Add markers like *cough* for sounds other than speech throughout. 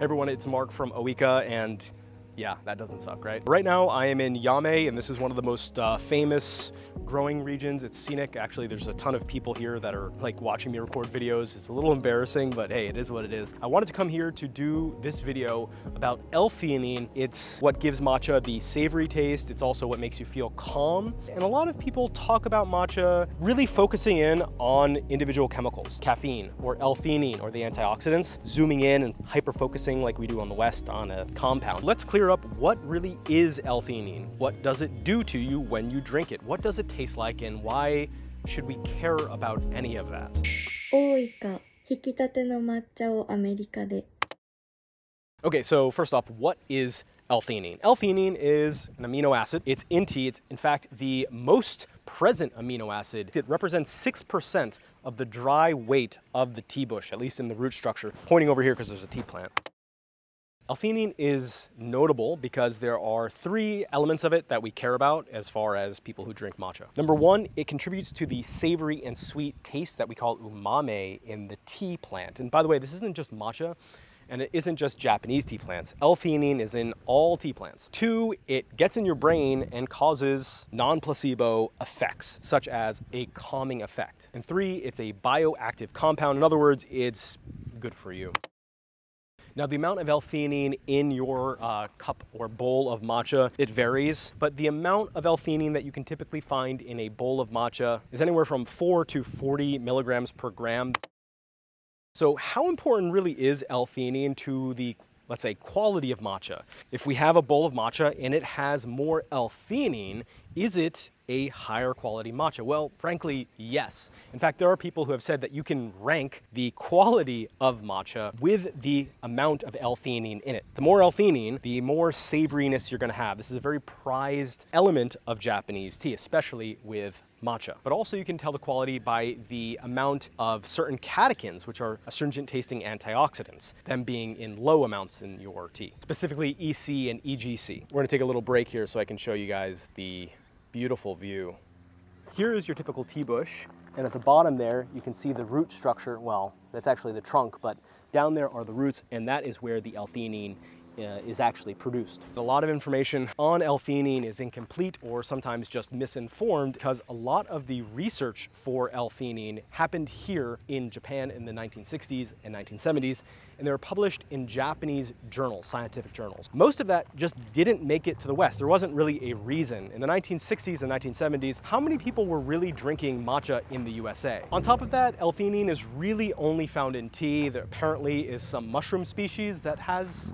Everyone, it's Marc from Ooika, and yeah, that doesn't suck, right? Right now, I am in Yame, and this is one of the most uh, famous growing regions. It's scenic. Actually, there's a ton of people here that are like watching me record videos. It's a little embarrassing, but hey, it is what it is. I wanted to come here to do this video about L-theanine. It's what gives matcha the savory taste. It's also what makes you feel calm. And a lot of people talk about matcha really focusing in on individual chemicals, caffeine or L-theanine or the antioxidants, zooming in and hyper-focusing like we do on the West on a compound. Let's clear up what really is L-theanine. What does it do to you when you drink it? What does it taste like and why should we care about any of that? 多いか引き立ての抹茶をアメリカで Okay, so first off, what is L-theanine? L-theanine is an amino acid. It's in tea. It's in fact the most present amino acid. It represents 6% of the dry weight of the tea bush, at least in the root structure. Pointing over here because there's a tea plant. L-theanine is notable because there are three elements of it that we care about as far as people who drink matcha. Number one, it contributes to the savory and sweet taste that we call umami in the tea plant. And by the way, this isn't just matcha, and it isn't just Japanese tea plants. L-theanine is in all tea plants. Two, it gets in your brain and causes non-placebo effects, such as a calming effect. And three, it's a bioactive compound. In other words, it's good for you. Now the amount of L-theanine in your uh, cup or bowl of matcha, it varies, but the amount of L-theanine that you can typically find in a bowl of matcha is anywhere from 4 to 40 milligrams per gram. So how important really is L-theanine to the let's say quality of matcha? If we have a bowl of matcha and it has more L-theanine, is it a higher quality matcha? Well, frankly, yes. In fact, there are people who have said that you can rank the quality of matcha with the amount of L-theanine in it. The more L-theanine, the more savoriness you're gonna have. This is a very prized element of Japanese tea, especially with matcha. But also you can tell the quality by the amount of certain catechins, which are astringent tasting antioxidants, them being in low amounts in your tea, specifically EC and EGC. We're gonna take a little break here so I can show you guys the beautiful view. Here is your typical tea bush, and at the bottom there, you can see the root structure. Well, that's actually the trunk, but down there are the roots, and that is where the L-theanine uh, is actually produced. A lot of information on L-theanine is incomplete or sometimes just misinformed because a lot of the research for L-theanine happened here in Japan in the 1960s and 1970s, and they were published in Japanese journals, scientific journals. Most of that just didn't make it to the West. There wasn't really a reason. In the 1960s and 1970s, how many people were really drinking matcha in the USA? On top of that, L-theanine is really only found in tea. There apparently is some mushroom species that has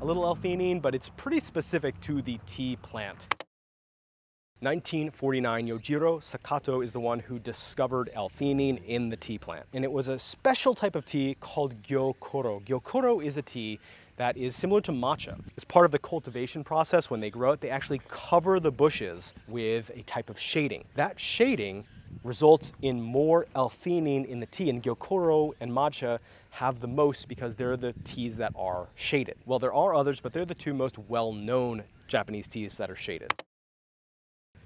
a little L-theanine, but it's pretty specific to the tea plant. 1949, Yajiro Sakato is the one who discovered L-theanine in the tea plant. And it was a special type of tea called Gyokuro. Gyokuro is a tea that is similar to matcha. As part of the cultivation process, when they grow it, they actually cover the bushes with a type of shading. That shading results in more L-theanine in the tea, and Gyokuro and matcha have the most because they're the teas that are shaded. Well, there are others, but they're the two most well-known Japanese teas that are shaded.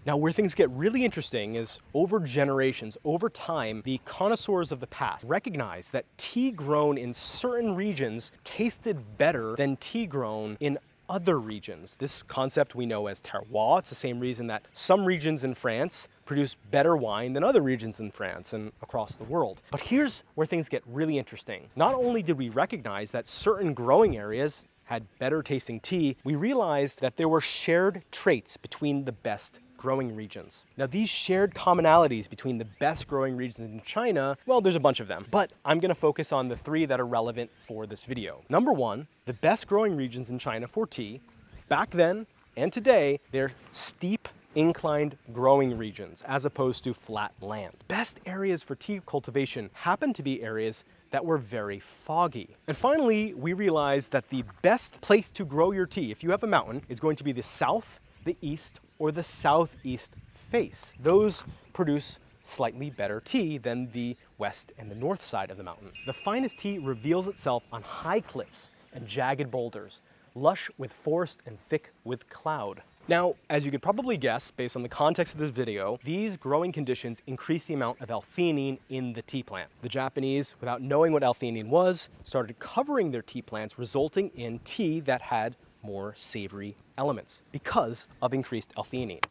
Now, where things get really interesting is over generations, over time, the connoisseurs of the past recognized that tea grown in certain regions tasted better than tea grown in other regions. This concept we know as terroir. It's the same reason that some regions in France produce better wine than other regions in France and across the world. But here's where things get really interesting. Not only did we recognize that certain growing areas had better tasting tea, we realized that there were shared traits between the best growing regions. Now these shared commonalities between the best growing regions in China, well, there's a bunch of them, but I'm gonna focus on the three that are relevant for this video. Number one, the best growing regions in China for tea, back then and today, they're steep inclined growing regions as opposed to flat land. Best areas for tea cultivation happen to be areas that were very foggy. And finally, we realized that the best place to grow your tea, if you have a mountain, is going to be the south, the east, or the southeast face. Those produce slightly better tea than the west and the north side of the mountain. The finest tea reveals itself on high cliffs and jagged boulders, lush with forest and thick with cloud. Now, as you could probably guess, based on the context of this video, these growing conditions increase the amount of L-theanine in the tea plant. The Japanese, without knowing what L-theanine was, started covering their tea plants, resulting in tea that had more savory elements because of increased L-theanine.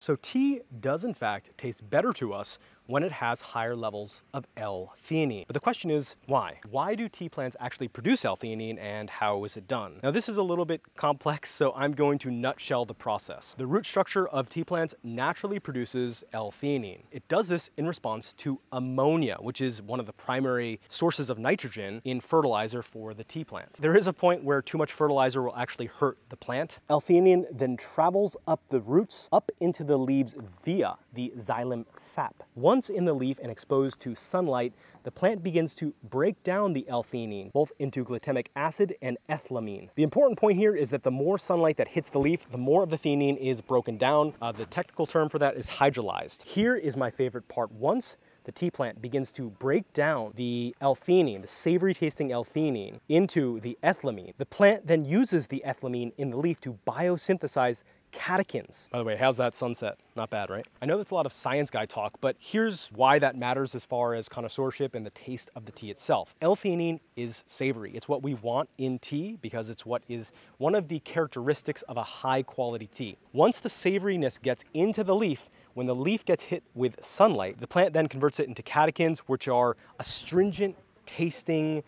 So tea does in fact taste better to us when it has higher levels of L-theanine. But the question is, why? Why do tea plants actually produce L-theanine and how is it done? Now this is a little bit complex, so I'm going to nutshell the process. The root structure of tea plants naturally produces L-theanine. It does this in response to ammonia, which is one of the primary sources of nitrogen in fertilizer for the tea plant. There is a point where too much fertilizer will actually hurt the plant. L-theanine then travels up the roots, up into the leaves via the xylem sap. Once in the leaf and exposed to sunlight, the plant begins to break down the L-theanine, both into glutamic acid and ethylamine. The important point here is that the more sunlight that hits the leaf, the more of the theanine is broken down. Uh, the technical term for that is hydrolyzed. Here is my favorite part. Once the tea plant begins to break down the L-theanine, the savory tasting L-theanine, into the ethylamine. The plant then uses the ethylamine in the leaf to biosynthesize catechins. By the way, how's that sunset? Not bad, right? I know that's a lot of science guy talk, but here's why that matters as far as connoisseurship and the taste of the tea itself. L-theanine is savory. It's what we want in tea because it's what is one of the characteristics of a high quality tea. Once the savoriness gets into the leaf, when the leaf gets hit with sunlight, the plant then converts it into catechins, which are astringent tasting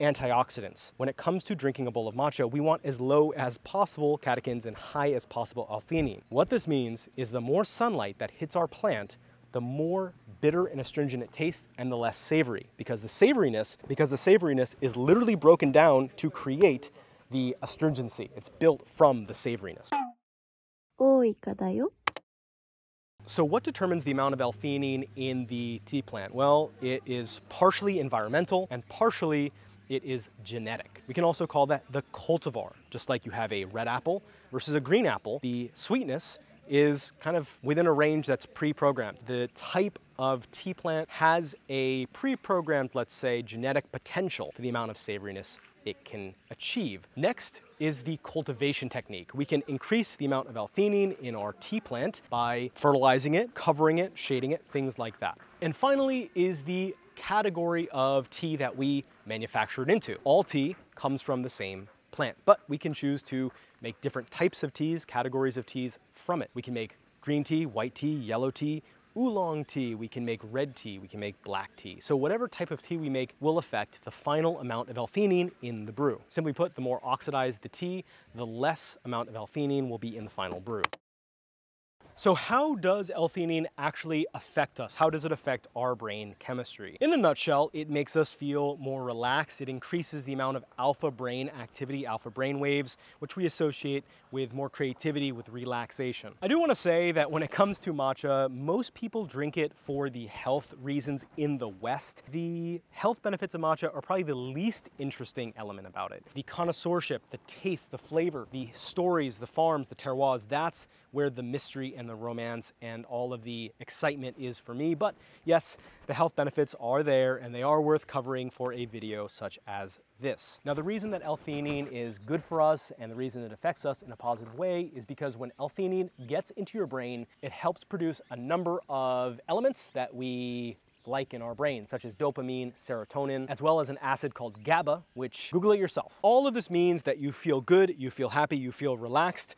antioxidants. When it comes to drinking a bowl of matcha, we want as low as possible catechins and high as possible L-theanine. What this means is the more sunlight that hits our plant, the more bitter and astringent it tastes and the less savory because the savoriness because the savoriness is literally broken down to create the astringency. It's built from the savoriness. So what determines the amount of L-theanine in the tea plant? Well, it is partially environmental and partially it is genetic. We can also call that the cultivar. Just like you have a red apple versus a green apple, the sweetness is kind of within a range that's pre-programmed. The type of tea plant has a pre-programmed, let's say, genetic potential for the amount of savoriness it can achieve. Next is the cultivation technique. We can increase the amount of L-theanine in our tea plant by fertilizing it, covering it, shading it, things like that. And finally is the category of tea that we manufacture it into. All tea comes from the same plant, but we can choose to make different types of teas, categories of teas from it. We can make green tea, white tea, yellow tea, oolong tea, we can make red tea, we can make black tea. So whatever type of tea we make will affect the final amount of L-theanine in the brew. Simply put, the more oxidized the tea, the less amount of L-theanine will be in the final brew. So how does L-theanine actually affect us? How does it affect our brain chemistry? In a nutshell, it makes us feel more relaxed. It increases the amount of alpha brain activity, alpha brain waves, which we associate with more creativity, with relaxation. I do want to say that when it comes to matcha, most people drink it for the health reasons in the West. The health benefits of matcha are probably the least interesting element about it. The connoisseurship, the taste, the flavor, the stories, the farms, the terroirs, that's where the mystery and the romance and all of the excitement is for me. But yes, the health benefits are there and they are worth covering for a video such as this. Now the reason that L-theanine is good for us and the reason it affects us in a positive way is because when L-theanine gets into your brain, it helps produce a number of elements that we like in our brain, such as dopamine, serotonin, as well as an acid called GABA, which Google it yourself. All of this means that you feel good, you feel happy, you feel relaxed,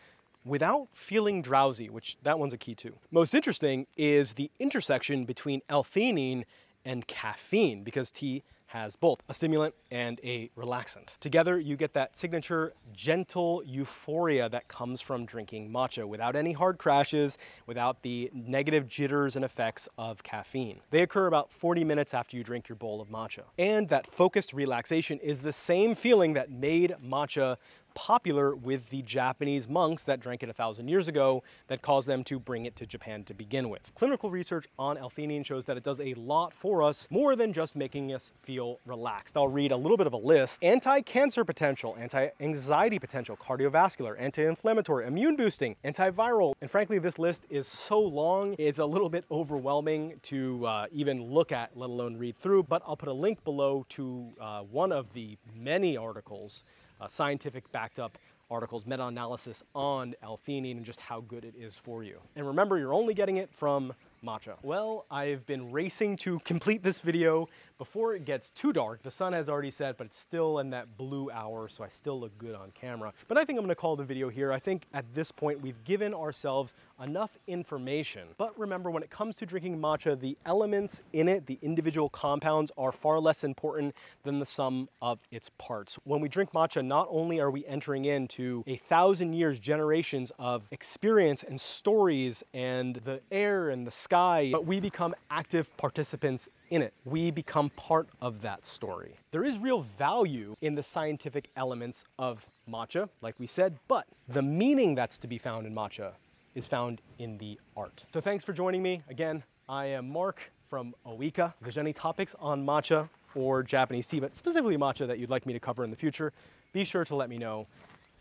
without feeling drowsy, which that one's a key too. Most interesting is the intersection between L-theanine and caffeine because tea has both a stimulant and a relaxant. Together, you get that signature gentle euphoria that comes from drinking matcha without any hard crashes, without the negative jitters and effects of caffeine. They occur about 40 minutes after you drink your bowl of matcha. And that focused relaxation is the same feeling that made matcha popular with the Japanese monks that drank it a thousand years ago that caused them to bring it to Japan to begin with. Clinical research on L-theanine shows that it does a lot for us, more than just making us feel relaxed. I'll read a little bit of a list. Anti-cancer potential, anti-anxiety potential, cardiovascular, anti-inflammatory, immune boosting, antiviral, and frankly, this list is so long, it's a little bit overwhelming to uh, even look at, let alone read through, but I'll put a link below to uh, one of the many articles Uh, scientific backed up articles, meta-analysis on L-theanine and just how good it is for you. And remember, you're only getting it from matcha. Well, I've been racing to complete this video before it gets too dark. The sun has already set, but it's still in that blue hour, so I still look good on camera. But I think I'm gonna call the video here. I think at this point, we've given ourselves enough information. But remember, when it comes to drinking matcha, the elements in it, the individual compounds, are far less important than the sum of its parts. When we drink matcha, not only are we entering into a thousand years, generations of experience and stories and the air and the sky, but we become active participants in it. We become part of that story. There is real value in the scientific elements of matcha, like we said, but the meaning that's to be found in matcha is found in the art. So thanks for joining me. Again, I am Marc from Ooika. If there's any topics on matcha or Japanese tea, but specifically matcha that you'd like me to cover in the future, be sure to let me know.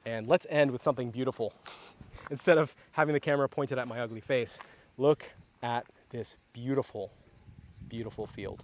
And let's end with something beautiful. *laughs* Instead of having the camera pointed at my ugly face, look at this beautiful beautiful field.